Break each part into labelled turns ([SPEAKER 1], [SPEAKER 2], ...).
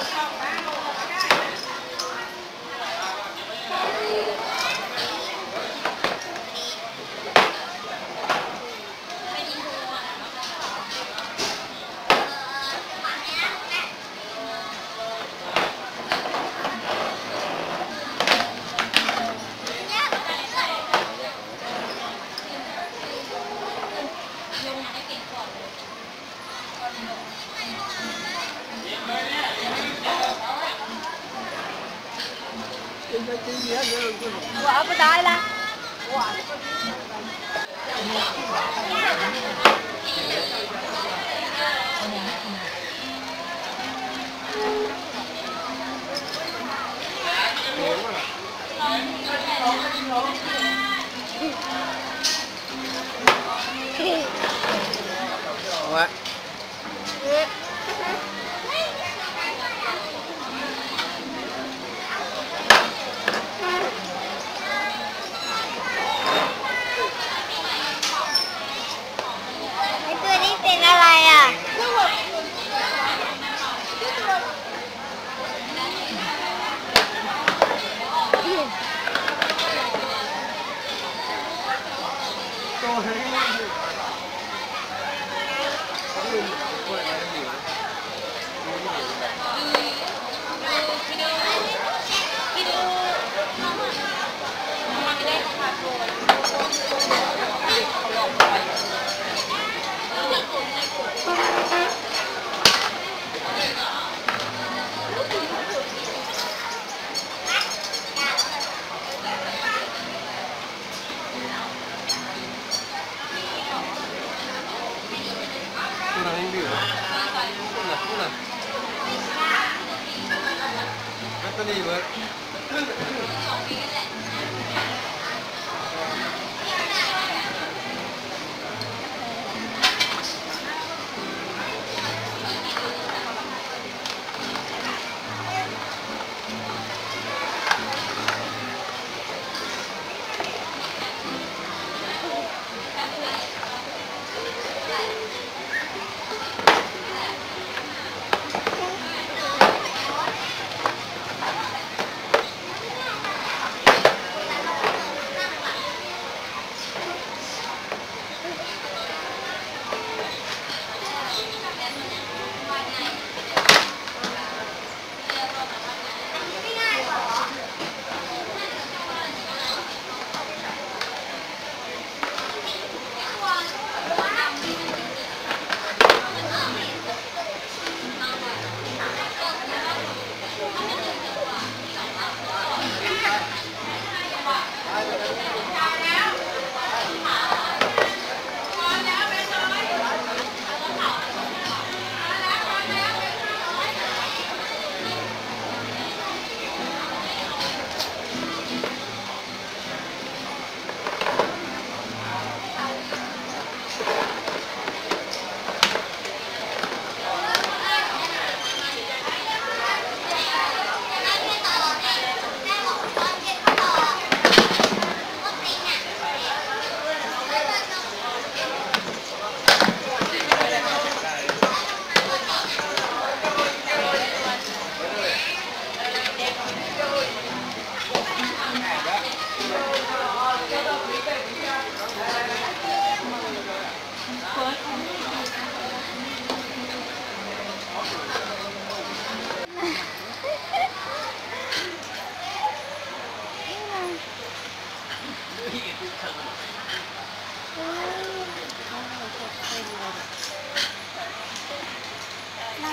[SPEAKER 1] Nossa, Quả bên đây.
[SPEAKER 2] altura de invierno. La. Vete a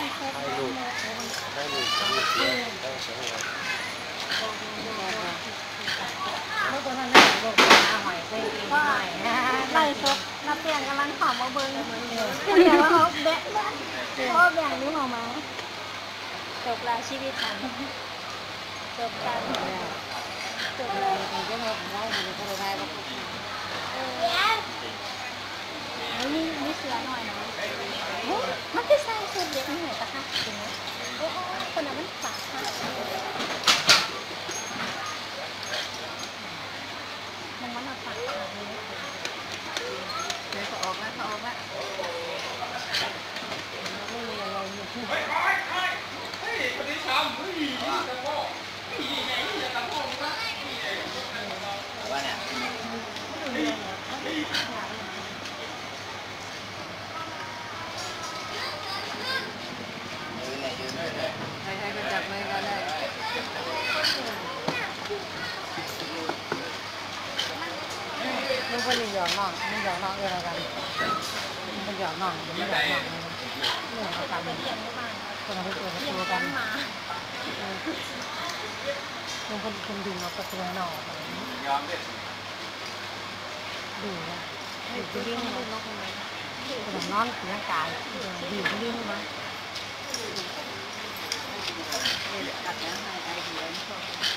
[SPEAKER 2] lì, per. Hai lùi. Hai lùi. Hai lùi. Hai lùi.
[SPEAKER 3] เมื่อคนนั้นน่ะบอกว่าหอยเคยกินหอยนะ
[SPEAKER 1] ไล่ซบนับเปลี่ยนกำลังขอมาเบิ้งเดี๋ยวเขาแบะเขาแบ่งนิ้วออกมาจบแล้วชีวิตฉันจบกันจบเลย
[SPEAKER 3] มันจะมา เฮ้ยไปไปเฮ้
[SPEAKER 1] ยคนนี้ช้ำเฮ้ยตะโพกนี่ไงนี่ตะโพกนะนี่ไงว่า
[SPEAKER 3] เนี่ยใครๆก็จับมือกันได้ลูกคนหนึ่หยอกน้องหนึ่งหอน้องเออแล้กันมันหยอกน้องมันหน้อง เนี่ยเรากันคนเราไปเจอประตูกันบางคนคนดึงเอาประตูนอดูนะดูที่ลิ้นมันนกมันคนอนร่างกายดูที่ลิ้นมัน
[SPEAKER 1] ไม่สุขตานี่นี่
[SPEAKER 3] เออดีสลาดน้อยอะมากเลยดีเลยดิ
[SPEAKER 2] ก็ตามลูกเหรอ
[SPEAKER 3] แค่ลูกครูนี่ก็ต้องไปตู้นุ่มเจ็บ
[SPEAKER 1] ใส่สุดเลยคนนี้ตัว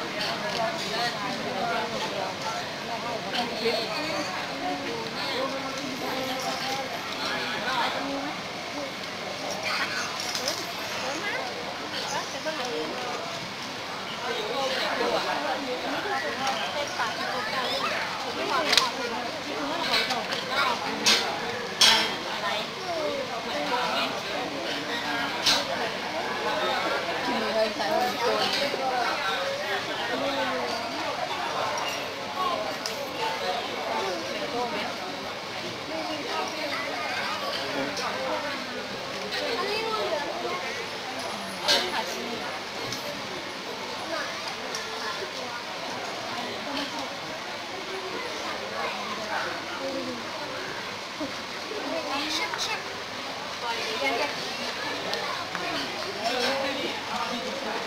[SPEAKER 3] Thank you.